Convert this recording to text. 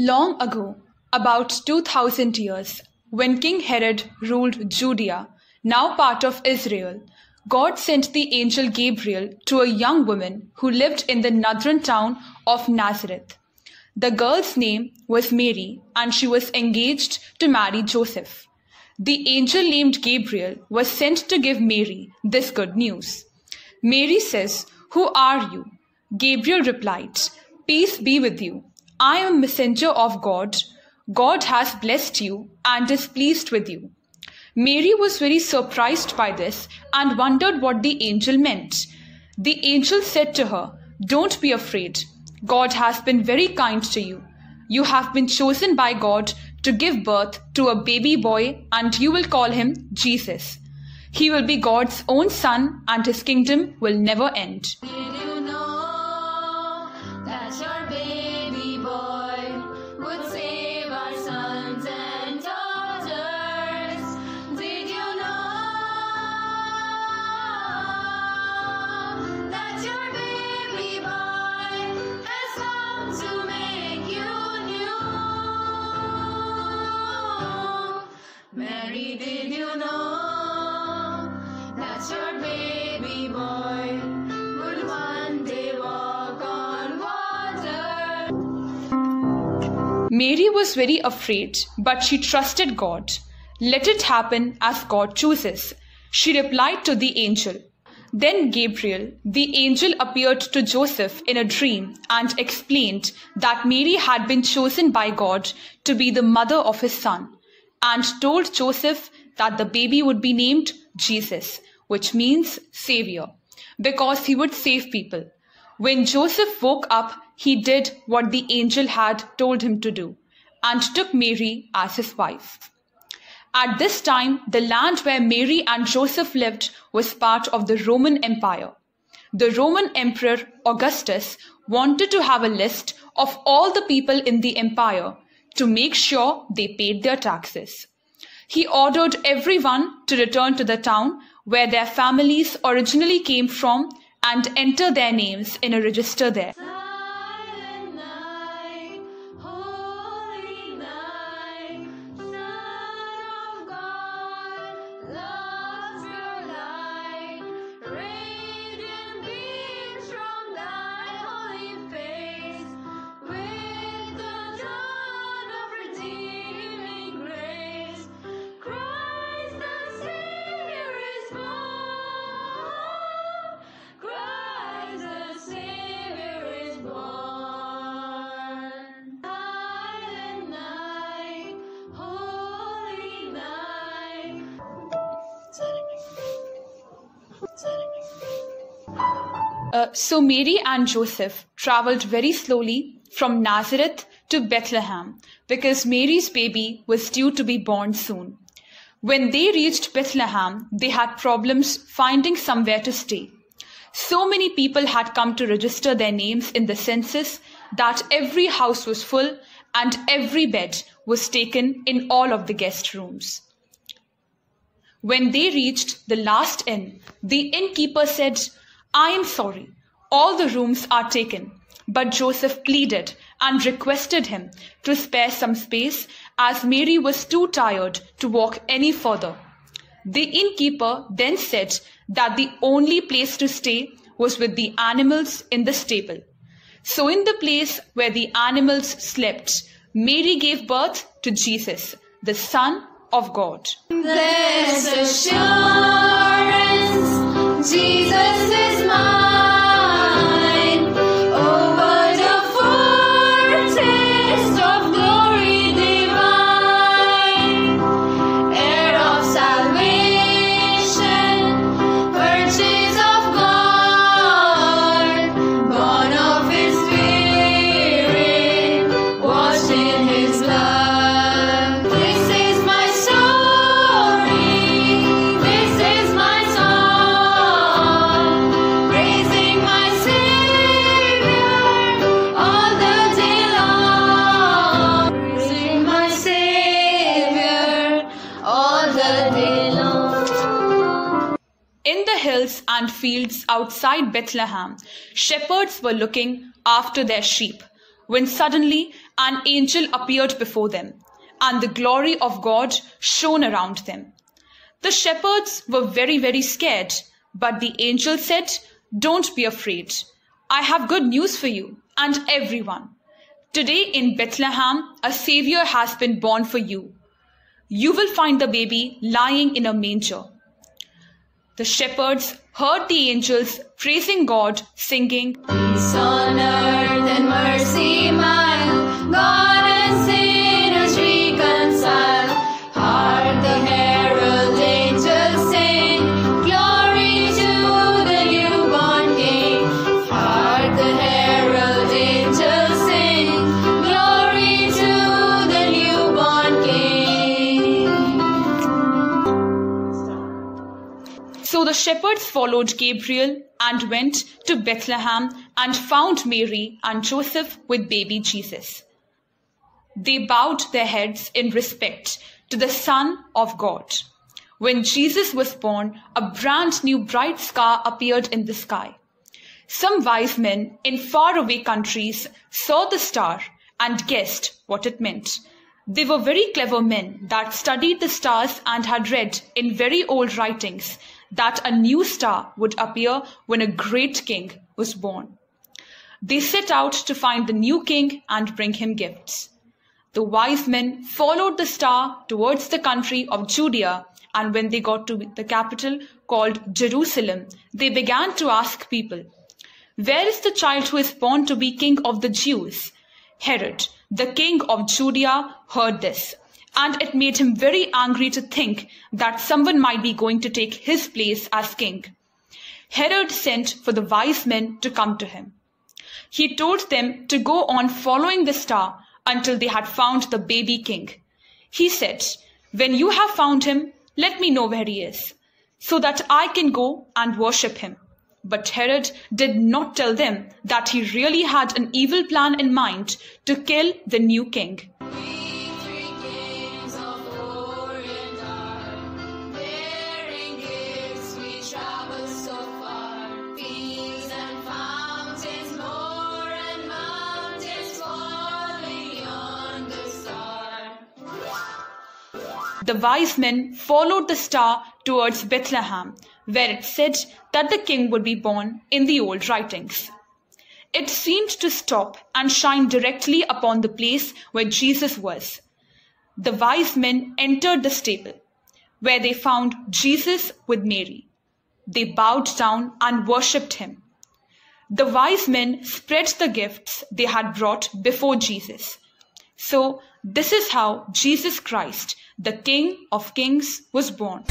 Long ago, about 2000 years, when King Herod ruled Judea, now part of Israel, God sent the angel Gabriel to a young woman who lived in the northern town of Nazareth. The girl's name was Mary, and she was engaged to marry Joseph. The angel named Gabriel was sent to give Mary this good news. Mary says, Who are you? Gabriel replied, Peace be with you. I am messenger of God. God has blessed you and is pleased with you. Mary was very surprised by this and wondered what the angel meant. The angel said to her, Don't be afraid. God has been very kind to you. You have been chosen by God to give birth to a baby boy, and you will call him Jesus. He will be God's own son, and his kingdom will never end. Mary, did you know that your baby boy would one day walk on water? Mary was very afraid, but she trusted God. Let it happen as God chooses, she replied to the angel. Then Gabriel, the angel, appeared to Joseph in a dream and explained that Mary had been chosen by God to be the mother of his son, and told Joseph that the baby would be named Jesus, which means Savior, because he would save people. When Joseph woke up, he did what the angel had told him to do and took Mary as his wife. At this time, the land where Mary and Joseph lived was part of the Roman Empire. The Roman Emperor Augustus wanted to have a list of all the people in the empire to make sure they paid their taxes. He ordered everyone to return to the town where their families originally came from and enter their names in a register there. Uh, so Mary and Joseph traveled very slowly from Nazareth to Bethlehem because Mary's baby was due to be born soon. When they reached Bethlehem, they had problems finding somewhere to stay. So many people had come to register their names in the census that every house was full and every bed was taken in all of the guest rooms. When they reached the last inn, the innkeeper said, I am sorry, all the rooms are taken. But Joseph pleaded and requested him to spare some space as Mary was too tired to walk any further. The innkeeper then said that the only place to stay was with the animals in the stable. So, in the place where the animals slept, Mary gave birth to Jesus, the Son of God. Assurance, Jesus is mine. In the hills and fields outside Bethlehem, shepherds were looking after their sheep. when suddenly an angel appeared before them, and the glory of God shone around them. The shepherds were very, very scared, but the angel said, Don't be afraid. I have good news for you and everyone. Today in Bethlehem, a Savior has been born for you. You will find the baby lying in a manger. The shepherds heard the angels praising God, singing, Peace on earth and mercy mild, God shepherds followed Gabriel and went to Bethlehem and found Mary and Joseph with baby Jesus. They bowed their heads in respect to the Son of God. When Jesus was born, a brand new bright star appeared in the sky. Some wise men in faraway countries saw the star and guessed what it meant. They were very clever men that studied the stars and had read in very old writings that a new star would appear when a great king was born. They set out to find the new king and bring him gifts. The wise men followed the star towards the country of Judea, and when they got to the capital called Jerusalem, they began to ask people, Where is the child who is born to be king of the Jews? Herod, the king of Judea, heard this, and it made him very angry to think that someone might be going to take his place as king. Herod sent for the wise men to come to him. He told them to go on following the star until they had found the baby king. He said, When you have found him, let me know where he is, so that I can go and worship him. But Herod did not tell them that he really had an evil plan in mind to kill the new king. The wise men followed the star towards Bethlehem, where it said that the king would be born in the old writings. It seemed to stop and shine directly upon the place where Jesus was. The wise men entered the stable, where they found Jesus with Mary. They bowed down and worshipped him. The wise men spread the gifts they had brought before Jesus. So, this is how Jesus Christ, the King of Kings, was born.